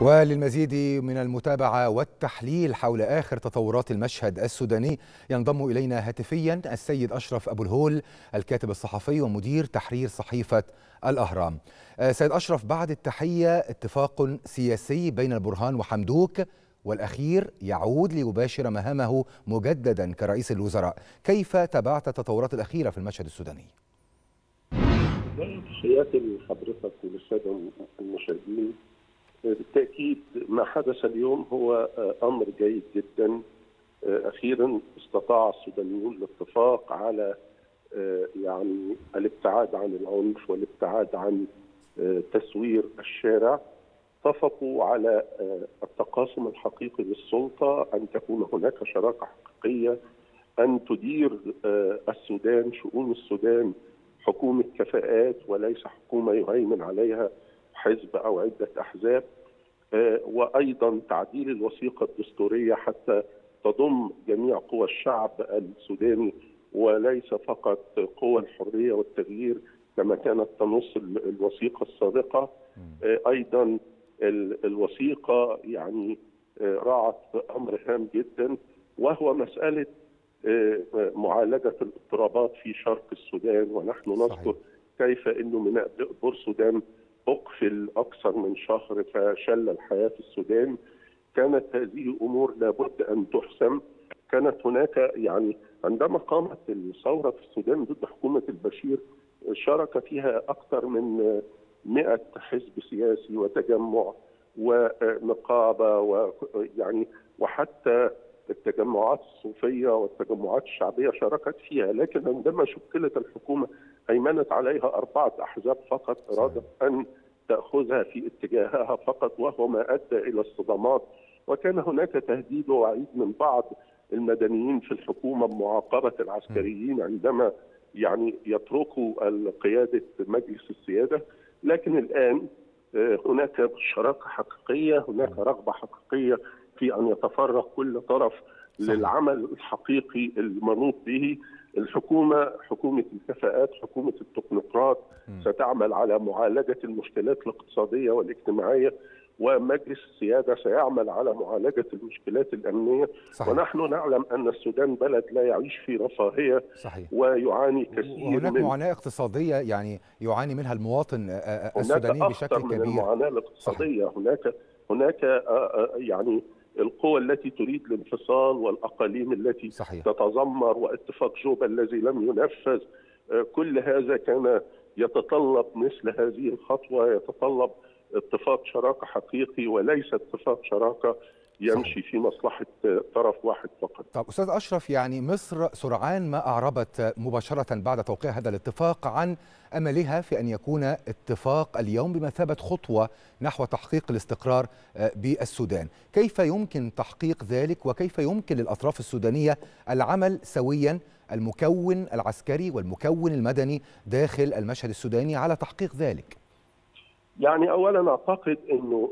وللمزيد من المتابعة والتحليل حول آخر تطورات المشهد السوداني ينضم إلينا هاتفيا السيد أشرف أبو الهول الكاتب الصحفي ومدير تحرير صحيفة الأهرام سيد أشرف بعد التحية اتفاق سياسي بين البرهان وحمدوك والأخير يعود ليباشر مهامه مجددا كرئيس الوزراء كيف تابعت التطورات الأخيرة في المشهد السوداني؟ تحياتي لحضرتك وللسادة المشاهدين بالتأكيد ما حدث اليوم هو أمر جيد جدا. أخيرا استطاع السودانيون الاتفاق على يعني الابتعاد عن العنف والابتعاد عن تسوير الشارع. اتفقوا على التقاسم الحقيقي للسلطة أن تكون هناك شراكة حقيقية أن تدير السودان شؤون السودان حكومة كفاءات وليس حكومة يهيمن عليها. حزب أو عدة أحزاب وأيضا تعديل الوثيقة الدستورية حتى تضم جميع قوى الشعب السوداني وليس فقط قوى الحرية والتغيير كما كانت تنص الوثيقة السابقة. أيضا الوثيقة يعني راعت أمر هام جدا وهو مسألة معالجة الاضطرابات في شرق السودان ونحن نذكر كيف إنه من بور سودان اقفل أكثر من شهر فشل الحياة في السودان. كانت هذه امور لابد أن تحسم. كانت هناك يعني عندما قامت الثورة في السودان ضد حكومة البشير شارك فيها أكثر من 100 حزب سياسي وتجمع ونقابة ويعني وحتى التجمعات الصوفية والتجمعات الشعبية شاركت فيها لكن عندما شكلت الحكومة أيمنت عليها أربعة أحزاب فقط أرادت أن تأخذها في اتجاهها فقط وهو ما أدى إلى الصدمات. وكان هناك تهديد ووعيد من بعض المدنيين في الحكومة بمعاقبه العسكريين عندما يعني يتركوا قياده مجلس السيادة. لكن الآن هناك شراكة حقيقية هناك رغبة حقيقية في أن يتفرغ كل طرف صحيح. للعمل الحقيقي المنوط به الحكومة حكومة الكفاءات حكومة التكنوقراط ستعمل على معالجة المشكلات الاقتصادية والاجتماعية ومجلس السيادة سيعمل على معالجة المشكلات الأمنية صحيح. ونحن نعلم أن السودان بلد لا يعيش في رفاهية صحيح. ويعاني كثير وهناك من معاناة اقتصادية يعني يعاني منها المواطن السوداني بشكل من كبير المعاناة الاقتصادية صحيح. هناك هناك يعني القوى التي تريد الانفصال والأقاليم التي صحيح. تتذمر واتفاق جوبا الذي لم ينفذ كل هذا كان يتطلب مثل هذه الخطوة يتطلب اتفاق شراكة حقيقي وليس اتفاق شراكة يمشي في مصلحة طرف واحد فقط. طب أستاذ أشرف يعني مصر سرعان ما أعربت مباشرة بعد توقيع هذا الاتفاق عن أملها في أن يكون اتفاق اليوم بمثابه خطوة نحو تحقيق الاستقرار بالسودان، كيف يمكن تحقيق ذلك وكيف يمكن للأطراف السودانية العمل سويا المكون العسكري والمكون المدني داخل المشهد السوداني على تحقيق ذلك؟ يعني اولا أعتقد إنه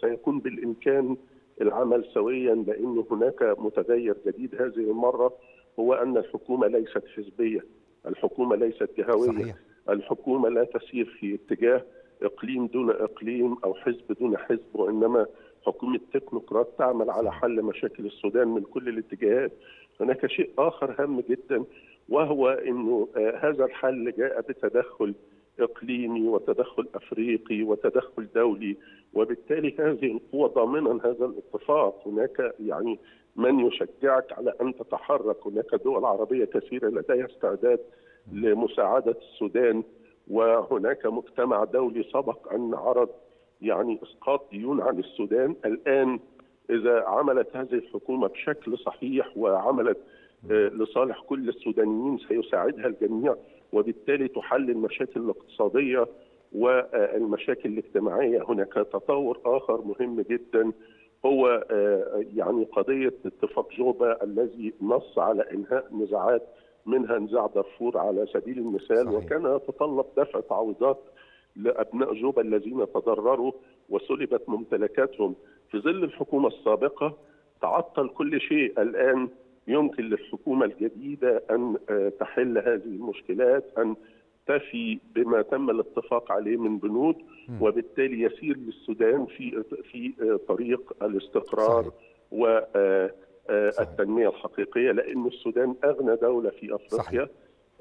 سيكون بالإمكان العمل سويا لأن هناك متغير جديد هذه المرة هو أن الحكومة ليست حزبية، الحكومة ليست جهوية، صحيح. الحكومة لا تسير في اتجاه إقليم دون إقليم أو حزب دون حزب وإنما حكومة تكنوقراط تعمل على حل مشاكل السودان من كل الاتجاهات. هناك شيء آخر هام جدا وهو إنه هذا الحل جاء بتدخل اقليمي وتدخل أفريقي وتدخل دولي وبالتالي هذه القوى ضامنا هذا الاتفاق. هناك يعني من يشجعك على أن تتحرك. هناك دول عربية كثيرة لديها استعداد لمساعدة السودان وهناك مجتمع دولي سبق أن عرض يعني إسقاط ديون عن السودان. الآن إذا عملت هذه الحكومة بشكل صحيح وعملت لصالح كل السودانيين سيساعدها الجميع. وبالتالي تحل المشاكل الاقتصادية والمشاكل الاجتماعية. هناك تطور آخر مهم جدا هو يعني قضية اتفاق جوبا الذي نص على إنهاء نزاعات منها نزاع دارفور على سبيل المثال. صحيح. وكان يتطلب دفع تعويضات لأبناء جوبا الذين تضرروا وسلبت ممتلكاتهم. في ظل الحكومة السابقة تعطل كل شيء. الآن يمكن للحكومة الجديدة أن تحل هذه المشكلات أن تفي بما تم الاتفاق عليه من بنود. وبالتالي يسير للسودان في في طريق الاستقرار صحيح. والتنميه الحقيقية لأن السودان أغنى دولة في أفريقيا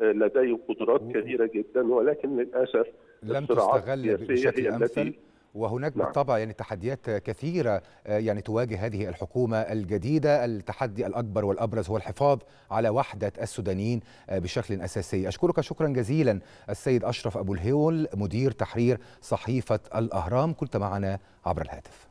آه، لديه قدرات و- كبيرة جدا ولكن للأسف لم تستغل بشكل أمثل وهناك نعم. بالطبع يعني تحديات كثيرة آه، يعني تواجه هذه الحكومة الجديدة. التحدي الأكبر والأبرز هو الحفاظ على وحدة السودانيين آه، بشكل أساسي. أشكرك شكرا جزيلا السيد أشرف أبو الهول مدير تحرير صحيفة الأهرام. كنت معنا عبر الهاتف.